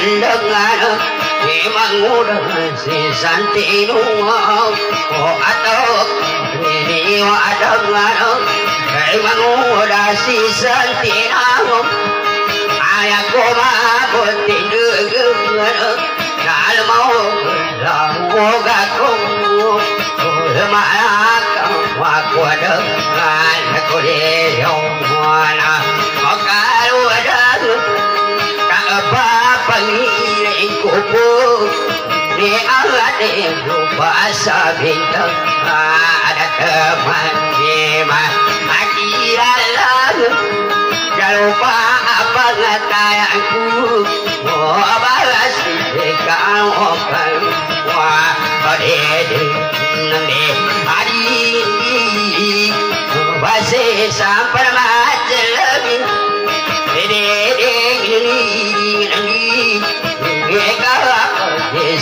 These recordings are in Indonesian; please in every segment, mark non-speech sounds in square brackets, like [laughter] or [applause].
gần đất là vì mà ngu đời si san ti đúng không có đất vì đi hoa đất là để mà ngu đời si san ti không ai à, có mà có ti được người đã là mau là ngu cả không rồi mà cầm hoa của đất là có đi không hoa nào? Ý của cô để ở đây lupa sa bình đất ada teman mà chỉ là Jangan lupa apa ngatayanku Mau balas kamu kan Wah Adede Nande Adi Basi sampai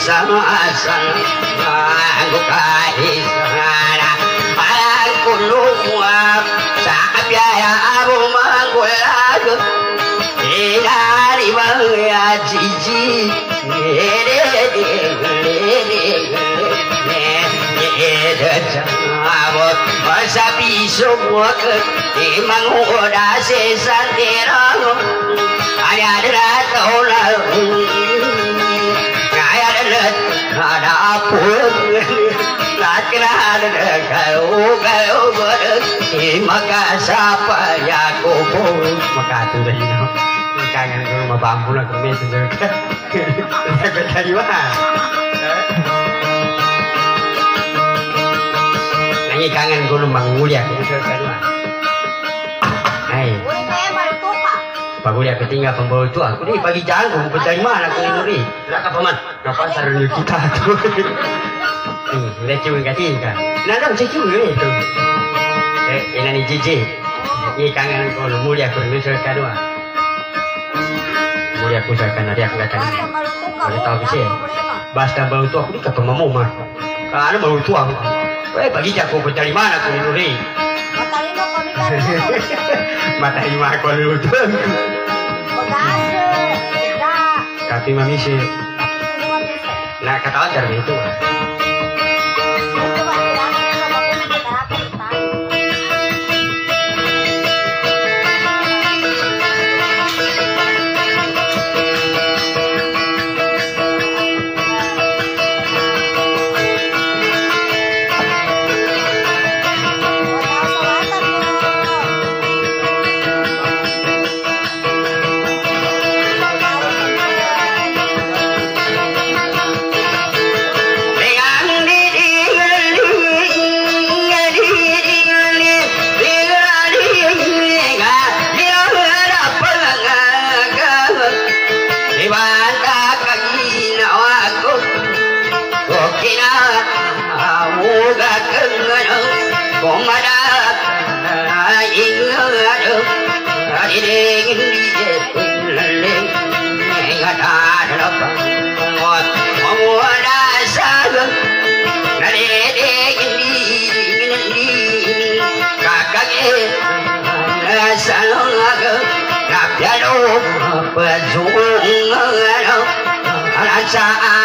Sama sama Aku kasih sana Aku lupa Sabi ya Abu Mangulago Inari Mangya Cici Masabi semua ke Imang udah sesat terang Ada ada tahu dah ini Kangen ke rumah bambu Pak Mulia ketinggal pembawa tu aku ni pagi aku dari mana aku ni Nak apa man? Nak pasar ni kita tu. [laughs] Hmm, dah cuba kasih kan. Nak dah macam cuba ni tu. Eh, ini ni JJ. Ni kangen kau mulia aku ni saya kadua. Mulia aku kan ada aku kata. Boleh tahu sih. Basta baru tu aku ni kata mamu mah. Kalau baru tu aku. Eh, pagi jago dari mana aku ni Mata [laughs] lima aku lu tu. Tapi mami sih nak kata ajar itu. Dengan Raja.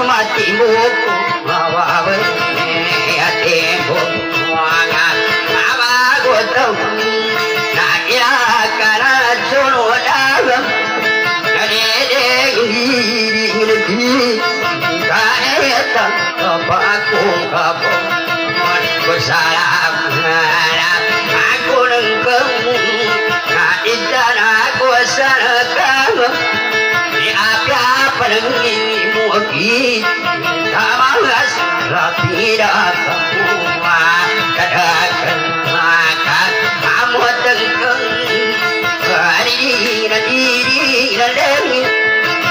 Semati buku bawa ya tempo wanga apa gotong na ila kana jono dalam nade de ngiri ngiri ka eta apa aku kapo bersalam aku nengkeng na idan aku sarakam di apa pergi tak malas rapi datang rumah. Kadang makan kamu tengkeng. Kari nadi di nadi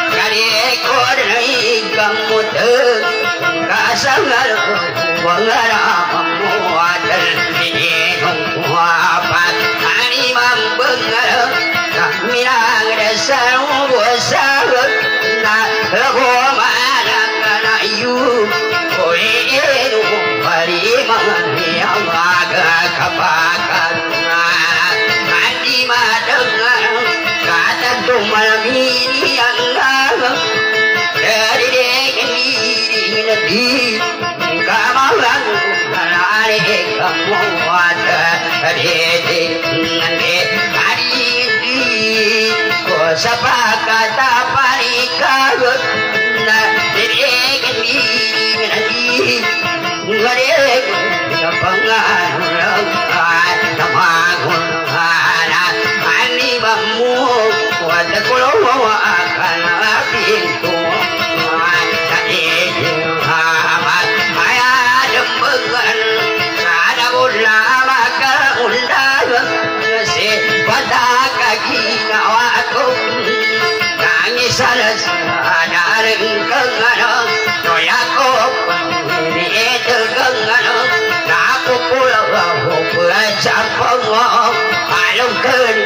kari ekor nai kamu tengkeng. Rasa ngaruh buang di kamalan kanare kamu ada dede nande hari መሰረት አዳርም ቀንገኖ ኖያቆብ ቤት ቀንገኖ ናቁቁለሆ ኩረቻቆሞ አለም ከን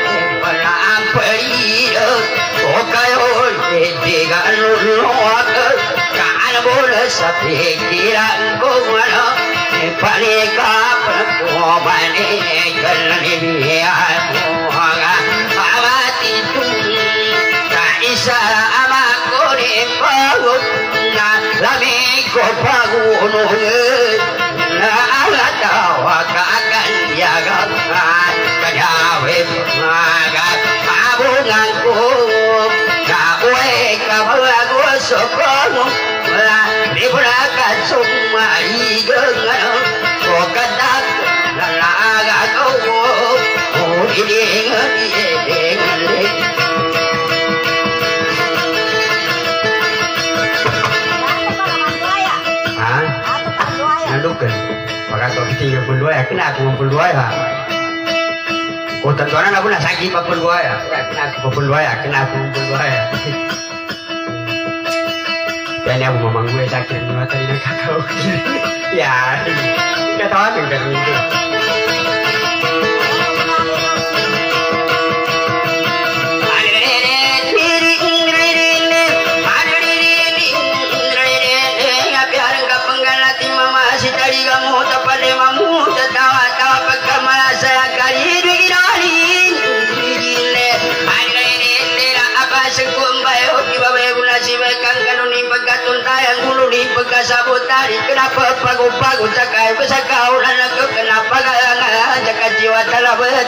በላምፐሪዶ ኦካዮል ቤዲጋኑ ኖዋቀ ከአንቦለ ሰፌኪራን ቆመኖ ፓኔካ ፕረቆባኔ ገለኔ ብያል isara amako de pagu na lami ko pagu no na alata wa ka kan ya ga ka we maga abungan ko. Ka we ka ba go so ko la ni pura ka summa i maka kau tiga puluh dua ya kena aku puluh dua ya? Kau tentuan aku nak sakit empat puluh dua ya? Kena aku puluh dua ya [laughs] kena aku puluh dua ya? Dan aku memang gue sakit dua tadi nak [laughs] ya tahu kan kan itu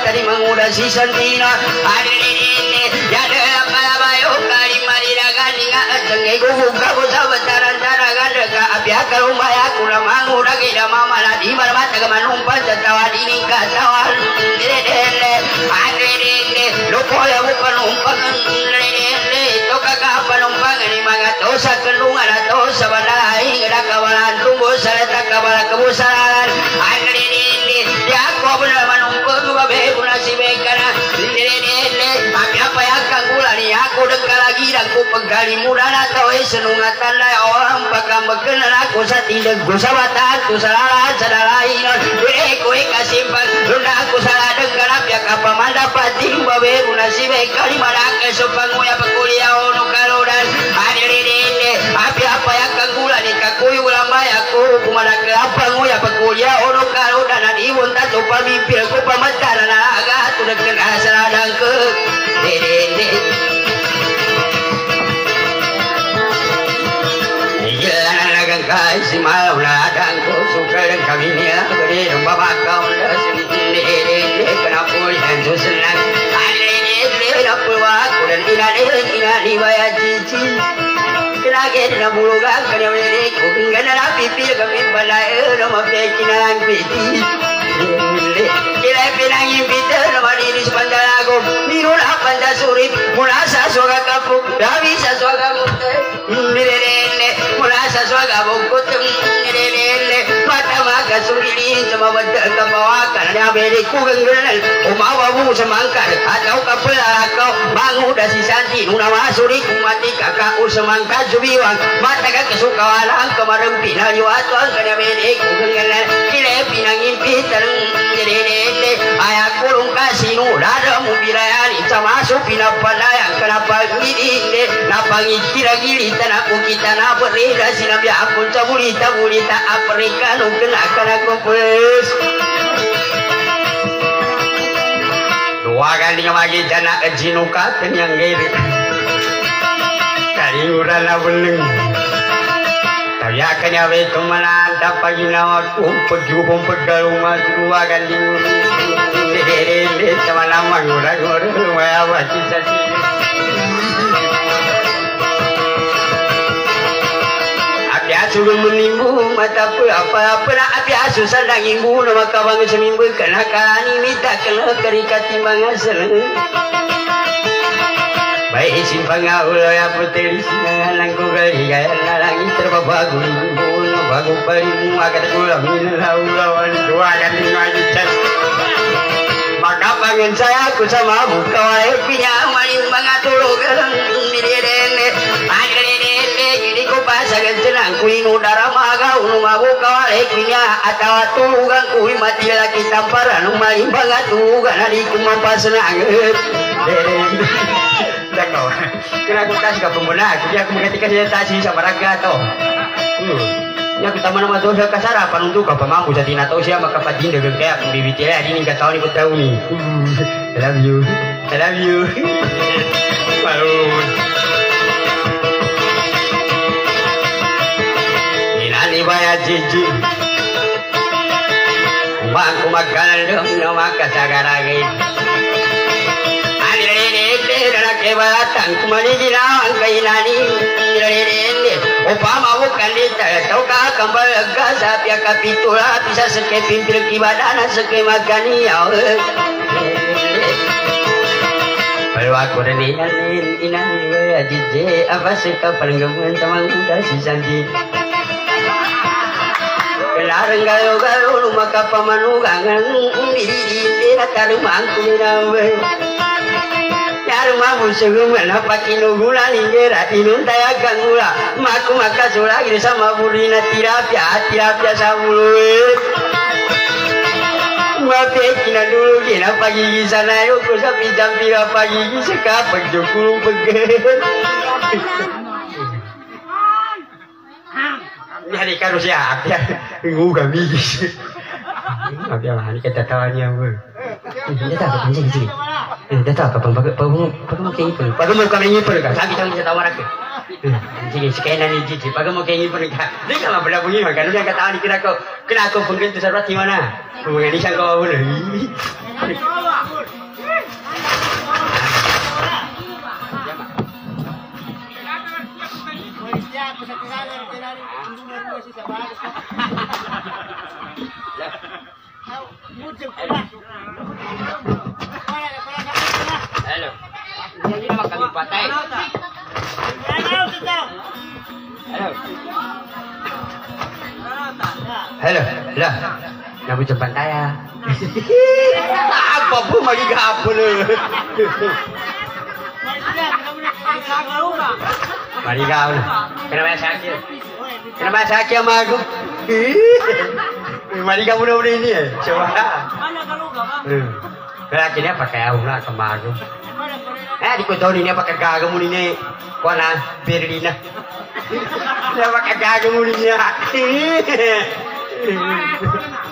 talabat tadi mengudah si santina. Hadirin ini jadi apa bayo kali marira ganinga jenge gugu gabu sabataran taragan deka abia karumbaya kula manguda kida mama la di marmata ke manumpa jatawa dini katawa dele dele hadirin ini lupa ya bukan umpang toka ka panumpang ni mga tosa kalungan at tosa balay ngada kawalan tumbo sa ta kabala kabusa kali mudana tawe senungatan lai orang bakal bekenal aku satindak gusa batan tu salah salah inon Weh kue kasimpan Luna aku salah dengar ya apa mandapat timbawe unasibe kali marake sopangu ya pakuliah ono karodan adirinde api apa ya kagula ni kakuy ulama ya ku kumana kelapa ya pakuliah ono karodan adiwon tato pamipil ko pamatana na aga tu dekat asaradang ke. Dede si malam ladang ko suka dan kami ni beri rumah bakau. Dah sendiri kenapa yang tu senang? Ada ni kenapa aku dan ina ni ina ni bayar cici? Kenapa dia bulu kan kena beri ku kena rapi pi kami balai rumah pekinan peti kira surip mulasa suara kapuk dah bisa suara mutai Nirele, mulasa swaga bongkotem nirele, mata maga surili sama badal kabawakan ya beri ku genggelan, umawa bu semangkar. Atau kapela kau bangu dasi santi nuna masuri ku mati kakak u semangka jubiwang mata ka kesukawalan kemarin pina yuatuan kana beri ku genggelan. Kile pinangin pitan sama supina palayang kenapa gini napangi kira-kira tanah kita na berira sinabi akun cabulita bulita aprika nung kenakan aku pes dua kali lagi jana jinuka yang gede. Kali urana beleng tapi akan ya beto menantap pagi nama kumpet kumpet kalau mas dua kali sama nama ngurang ngurang apa sisa Sulung menimbu mata apa apa nak api asu sadang imbu nama kawang seminggu kena kani minta kena kerikat timbangan sel. Baik simpang awal ya putri sinangan langku kali gaya langit terbawa gulingbu bagu parimu akan gula minah ulawan dua kali ngaji cek. Saya aku sama muka wae pinya maling mangatulog galang mirene. Agre ko pasagan senang kuin udara maga unu mabu kawale kunya atawa tugan kui mati laki tamparan umalim bangat tugan ari kumampa senang Dako, kira aku kasih ke pembunuh, jadi aku mengetikkan dia tadi sama raga to. Hmm. Ya kita mana nama dosa untuk apa mampu jadi nato siapa kapan dengan kayak pembibit ya ini nggak tahu nih tahu nih. I love you, I love you. Malu. baya jiji Bangku magandang na makasagaragi ke batang kay nani nirinde upama bukan dita tauka kambal gasa pia kapitula bisa kibadana ya apa santi Laranggayo garo maka pamanugangan diri taru mangku nawe Yaru mahu segumana pakinugula lingera inun taya gangula maku maka sura gire sama burina tirapia tirapia sabuluwe Mapekina dulu kina pagi sana yo kusapi jampira pagi sekapak jokulu pegel ini hari karo siap ya ngu kami tapi lah ini kata tawanya gue dia tak apa sini sini apa pakai pakai pakai mau kayak pun pakai mau kayak pun kan sakit tahu kita tawarak sini sekian ini cici pakai mau kayak pun kan dia kalau benda bunyi kan dia kata ini kira kau kena aku pengen tu sarwa di mana mengenai sangka apa nih Halo. Jadi nama kami patai. Halo. Halo, lah. Nabu cepat ya. Apa pun lagi gak apa Marigaw na. Kenapa sakit? Kenapa sakit sama aku? Marigaw muna muna ini ya. Coba. Hmm. Kaya kini pakai aku lah aku. Eh, di kau ini pakai gagam ini. Kau na Berlina. Dia pakai gagam ini.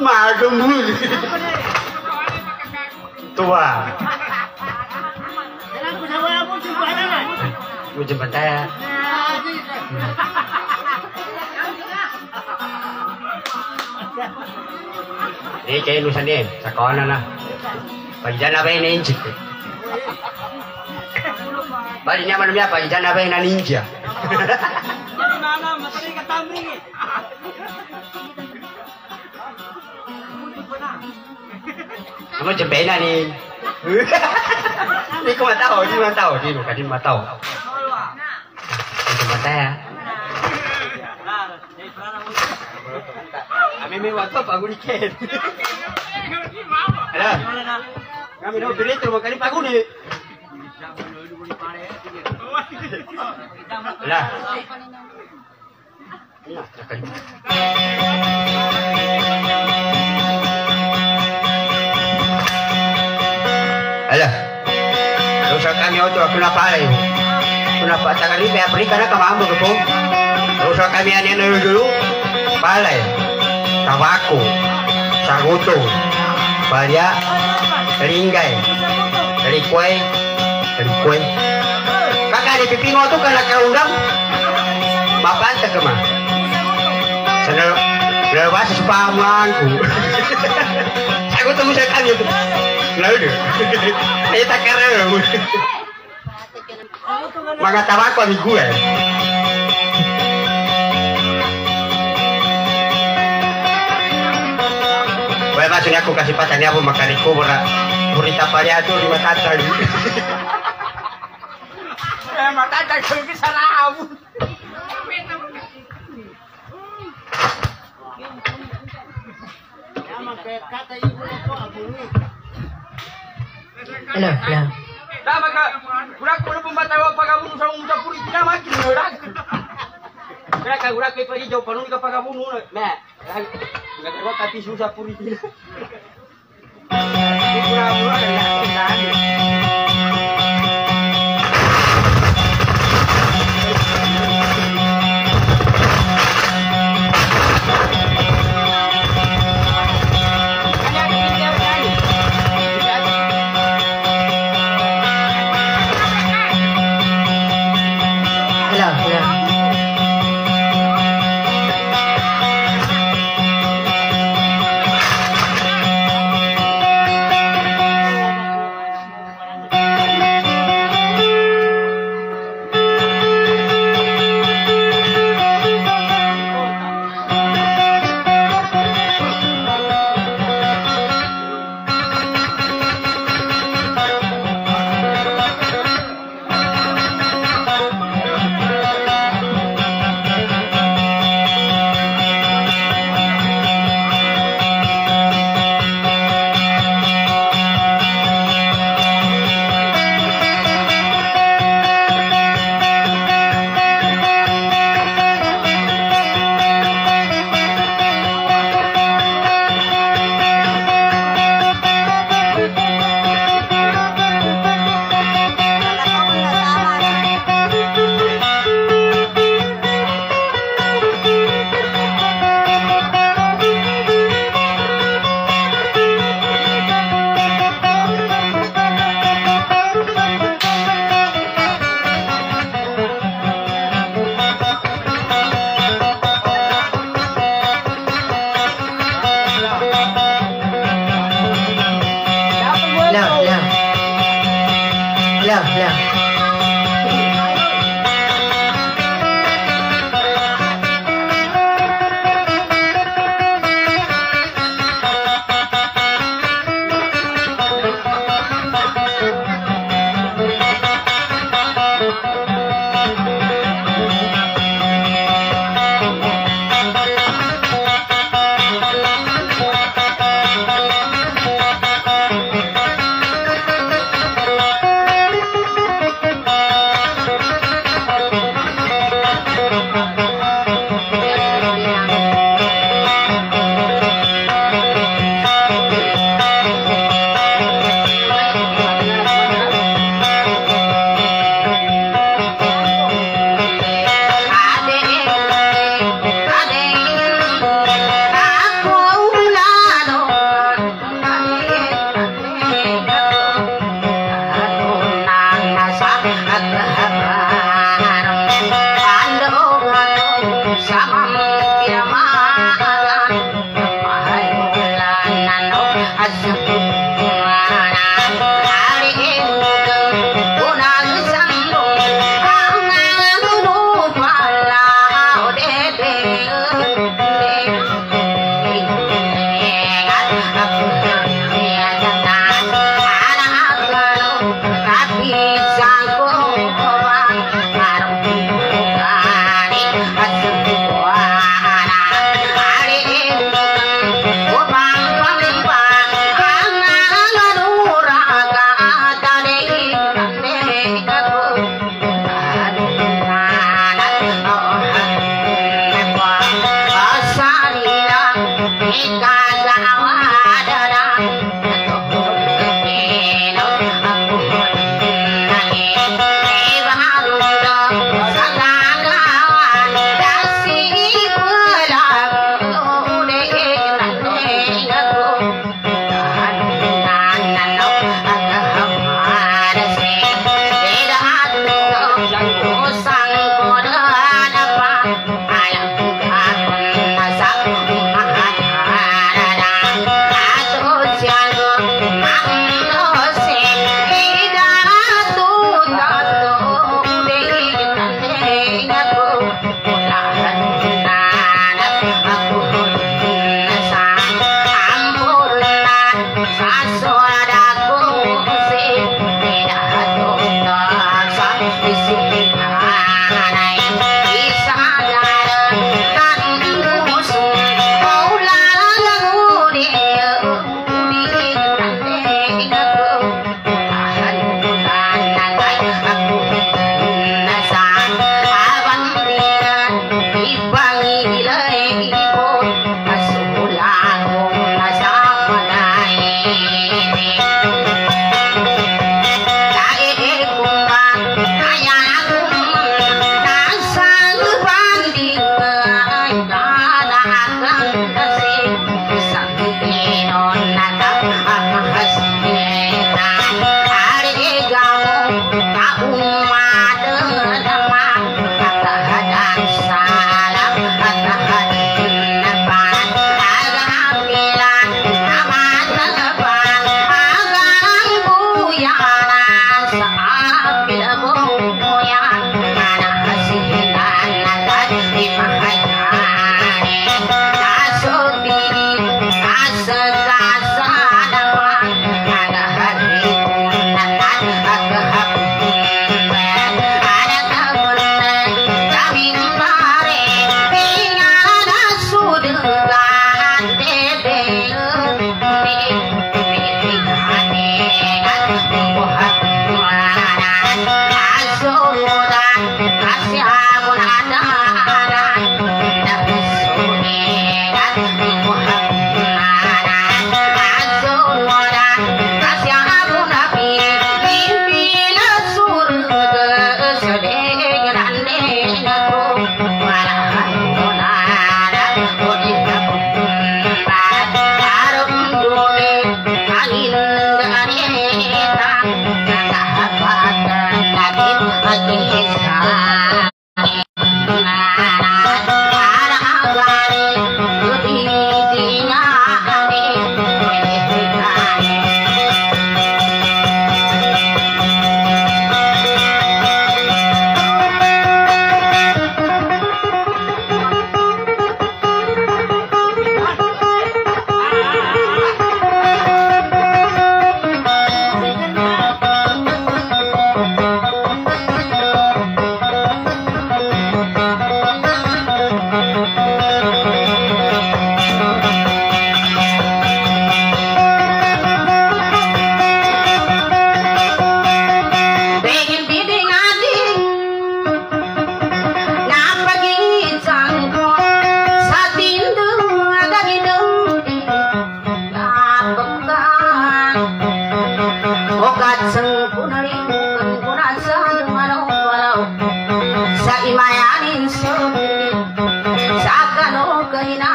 Magam muni. Tua. Jemput saya. Ini kayak nusan ni, sekolah na. Pagjan apa ini injik? Bali niya manumya pagjan apa ini ninja? Kamu jemput na ni. Hindi ko mataw, hindi mo mataw, hindi mo kadin mataw. Hindi mataya. Kami may waktu pagulikin. Ala. Kami no diretro magkali paguni. Ala. Ina, nakali. Ala. Dosa kami auto aku na pare. Kuna pa tagari pe apri kana kamambo ko. Dosa kami ani na dulu. Pale. Tabako. Saguto. Baria. Ringgai. Dari kue. Dari kue. Kakak di pipi ngotu kana kaundang. Mapan ta kema. Sana lewas sepamanku. [laughs] Aku tunggu sekali itu. Lalu. [laughs] Ayo tak kira. Mga tabako ni gue. Wah, maksudnya aku kasih pacarnya aku makan di paya itu lima kata. Eh, mata kau salah aku. Hello, hello. Tama ka. Burak ko na pumatawa pagabuno sa umsa puri tinama kinurak. Burak ka burak kay pari jaw panun ka pagabuno na. Me. Nagro ka tisu sa puri tina. Burak burak na na.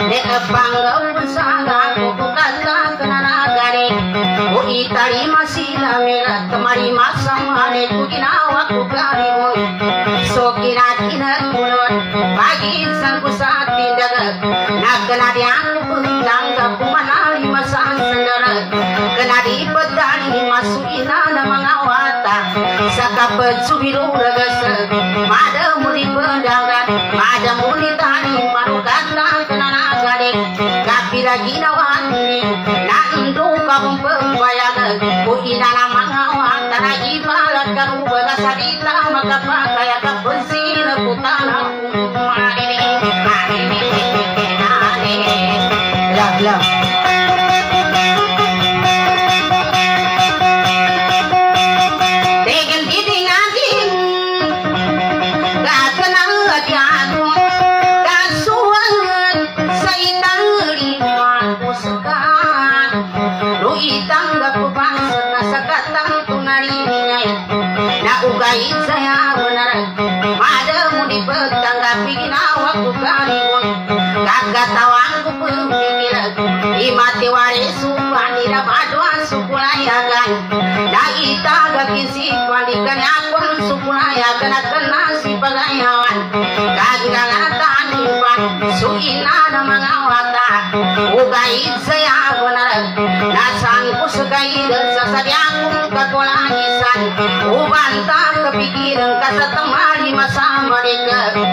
pikiran de bangga bersama ku kata kenanagare o itari masila mera tamari masamane ku ginawa ku karimu so kina kina kulon bagi sang ku sati daga nagana di anu pundangga ku manali masang sandara kena di pedani masuina na mga wata sa kapag subiro ragas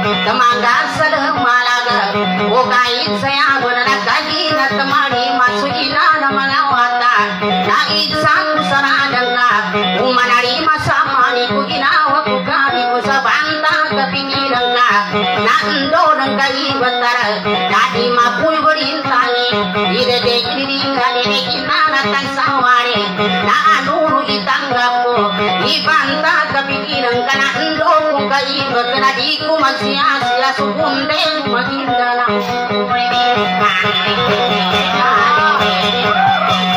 त मांगा सर माला ग ओ काही सया गुणरा काही नत माडी मासुकी ना नमना वाता नाही सांग सरा गंगा. उमनाडी मासा मानी कुगिना व कुगानी கத்தினீரங்க நந்தோடும் கை வந்தர ராஜிமா புல்வடியில் தானே இரவே கிரிகளே நானத்தன் சம்மானே நானூறு இத்தங்கப்போ இவந்த கபிகிரங்க நந்தோடும் கை வந்தர குமசியாசிய சுகுந்தே மகிந்தனா Thank you.